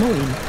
Moin.